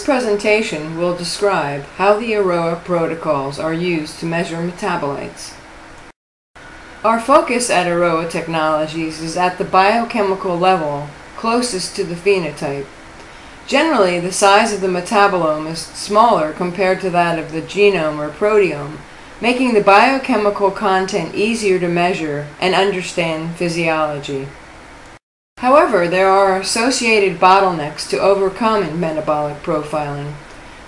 This presentation will describe how the IROA protocols are used to measure metabolites. Our focus at IROA Technologies is at the biochemical level closest to the phenotype. Generally, the size of the metabolome is smaller compared to that of the genome or proteome, making the biochemical content easier to measure and understand physiology. However, there are associated bottlenecks to overcome in metabolic profiling.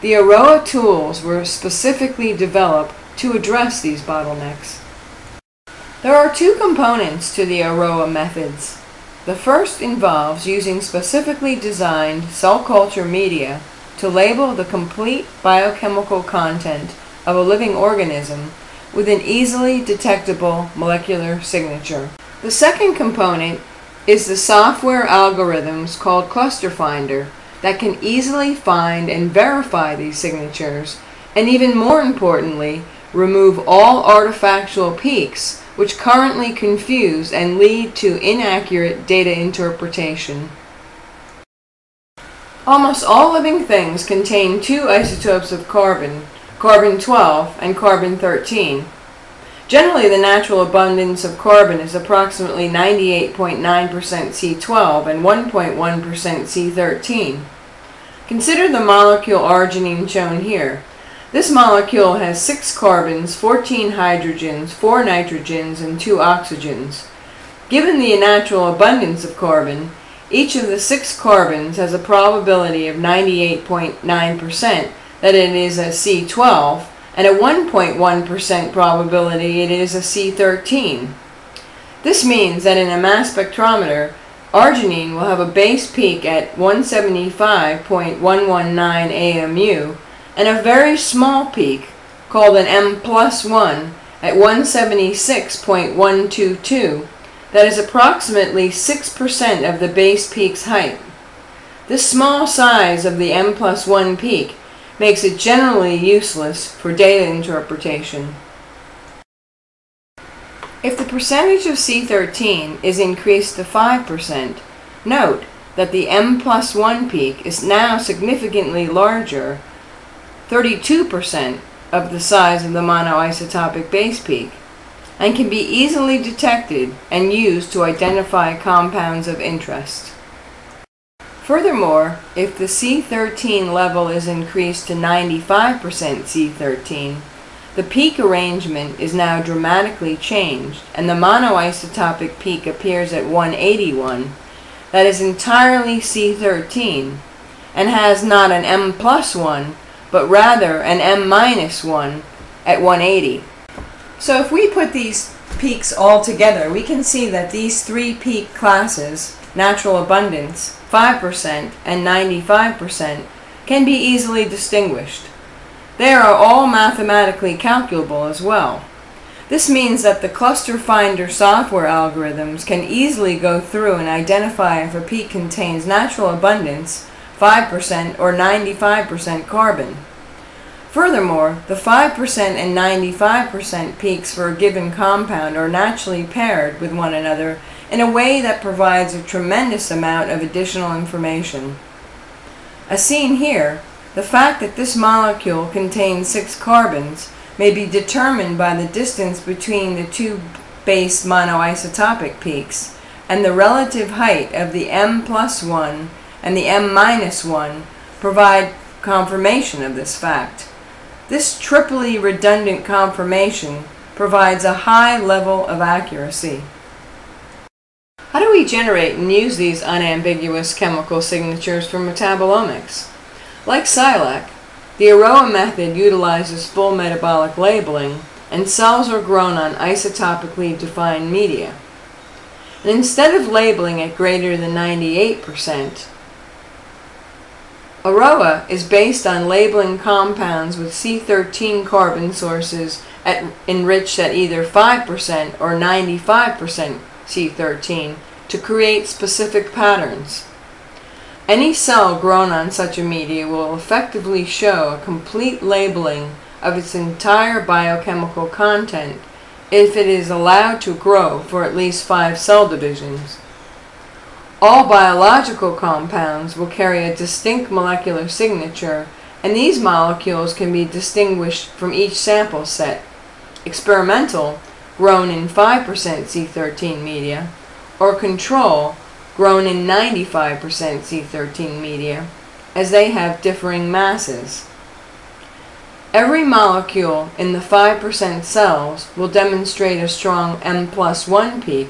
The IROA tools were specifically developed to address these bottlenecks. There are two components to the IROA methods. The first involves using specifically designed cell culture media to label the complete biochemical content of a living organism with an easily detectable molecular signature. The second component is the software algorithms called Cluster Finder that can easily find and verify these signatures, and even more importantly, remove all artifactual peaks which currently confuse and lead to inaccurate data interpretation. Almost all living things contain two isotopes of carbon, carbon-12 and carbon-13, Generally, the natural abundance of carbon is approximately 98.9% C12 and 1.1% C13. Consider the molecule arginine shown here. This molecule has 6 carbons, 14 hydrogens, 4 nitrogens, and 2 oxygens. Given the natural abundance of carbon, each of the 6 carbons has a probability of 98.9% that it is a C12 and a 1.1% probability it is a C13. This means that in a mass spectrometer, arginine will have a base peak at 175.119 AMU and a very small peak called an M plus 1 at 176.122 that is approximately 6% of the base peak's height. This small size of the M plus 1 peak makes it generally useless for data interpretation. If the percentage of C13 is increased to 5%, note that the M plus 1 peak is now significantly larger, 32% of the size of the monoisotopic base peak, and can be easily detected and used to identify compounds of interest. Furthermore, if the C13 level is increased to 95% C13, the peak arrangement is now dramatically changed and the monoisotopic peak appears at 181 that is entirely C13 and has not an M plus 1 but rather an M minus 1 at 180. So if we put these peaks all together, we can see that these three peak classes, natural abundance, 5%, and 95% can be easily distinguished. They are all mathematically calculable as well. This means that the cluster finder software algorithms can easily go through and identify if a peak contains natural abundance, 5% or 95% carbon. Furthermore, the 5% and 95% peaks for a given compound are naturally paired with one another in a way that provides a tremendous amount of additional information. As seen here, the fact that this molecule contains six carbons may be determined by the distance between the two base monoisotopic peaks and the relative height of the M plus 1 and the M minus 1 provide confirmation of this fact. This triply redundant confirmation provides a high level of accuracy. How do we generate and use these unambiguous chemical signatures for metabolomics? Like SILAC, the IROA method utilizes full metabolic labeling, and cells are grown on isotopically defined media. And instead of labeling at greater than 98%, IROA is based on labeling compounds with C13 carbon sources at, enriched at either 5% or 95% C13 to create specific patterns. Any cell grown on such a media will effectively show a complete labeling of its entire biochemical content if it is allowed to grow for at least five cell divisions. All biological compounds will carry a distinct molecular signature, and these molecules can be distinguished from each sample set. Experimental, grown in 5% C13 media, or control, grown in 95% C13 media, as they have differing masses. Every molecule in the 5% cells will demonstrate a strong M plus 1 peak,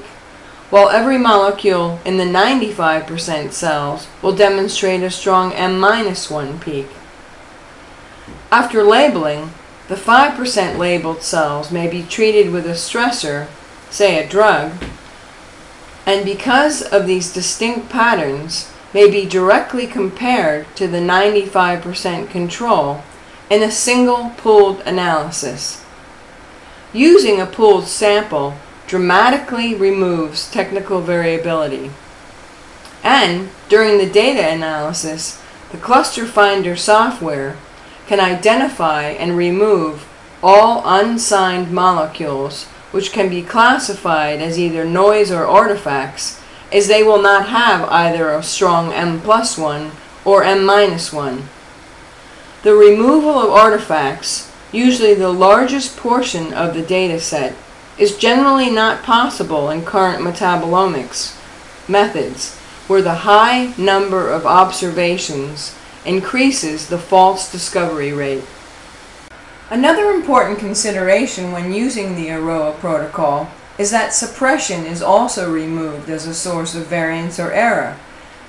while every molecule in the 95% cells will demonstrate a strong M minus 1 peak. After labeling, the 5% labeled cells may be treated with a stressor, say a drug, and because of these distinct patterns, may be directly compared to the 95% control in a single pooled analysis. Using a pooled sample dramatically removes technical variability. And during the data analysis, the Cluster Finder software can identify and remove all unsigned molecules which can be classified as either noise or artifacts as they will not have either a strong M plus 1 or M minus 1. The removal of artifacts, usually the largest portion of the data set, is generally not possible in current metabolomics methods, where the high number of observations increases the false discovery rate. Another important consideration when using the IROA protocol is that suppression is also removed as a source of variance or error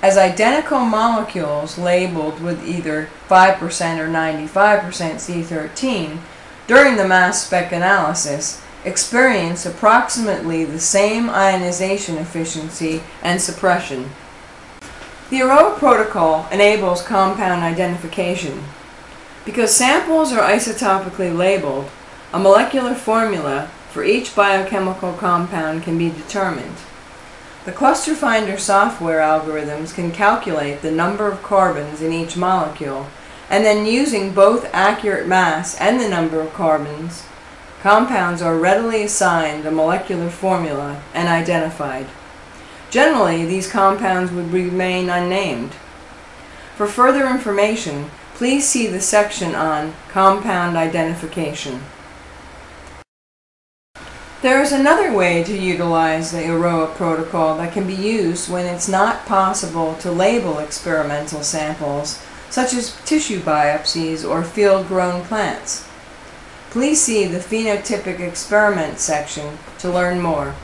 as identical molecules labeled with either 5% or 95% C13 during the mass spec analysis experience approximately the same ionization efficiency and suppression. The IROA protocol enables compound identification. Because samples are isotopically labeled, a molecular formula for each biochemical compound can be determined. The cluster finder software algorithms can calculate the number of carbons in each molecule, and then using both accurate mass and the number of carbons, compounds are readily assigned a molecular formula and identified. Generally, these compounds would remain unnamed. For further information, please see the section on compound identification. There is another way to utilize the IROA protocol that can be used when it's not possible to label experimental samples, such as tissue biopsies or field-grown plants. Please see the phenotypic experiment section to learn more.